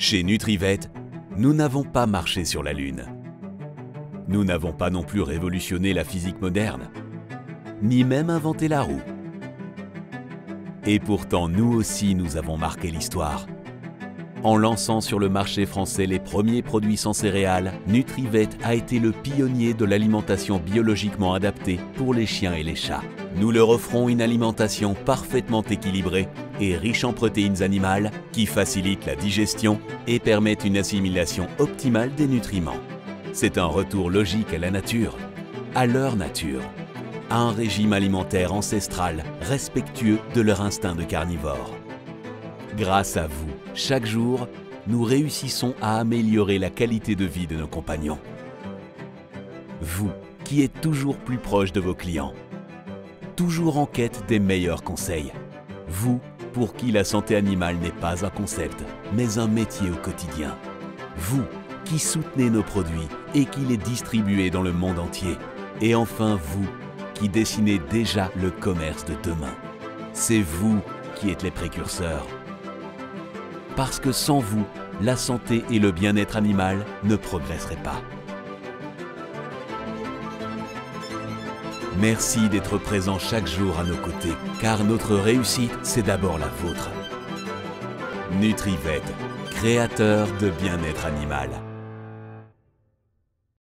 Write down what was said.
Chez Nutrivet, nous n'avons pas marché sur la Lune. Nous n'avons pas non plus révolutionné la physique moderne, ni même inventé la roue. Et pourtant, nous aussi, nous avons marqué l'histoire. En lançant sur le marché français les premiers produits sans céréales, Nutrivet a été le pionnier de l'alimentation biologiquement adaptée pour les chiens et les chats. Nous leur offrons une alimentation parfaitement équilibrée et riche en protéines animales qui facilite la digestion et permettent une assimilation optimale des nutriments. C'est un retour logique à la nature, à leur nature, à un régime alimentaire ancestral respectueux de leur instinct de carnivore. Grâce à vous, chaque jour, nous réussissons à améliorer la qualité de vie de nos compagnons. Vous, qui êtes toujours plus proche de vos clients, toujours en quête des meilleurs conseils. Vous, pour qui la santé animale n'est pas un concept, mais un métier au quotidien. Vous, qui soutenez nos produits et qui les distribuez dans le monde entier. Et enfin vous, qui dessinez déjà le commerce de demain. C'est vous qui êtes les précurseurs parce que sans vous, la santé et le bien-être animal ne progresseraient pas. Merci d'être présent chaque jour à nos côtés, car notre réussite, c'est d'abord la vôtre. Nutrivet, créateur de bien-être animal.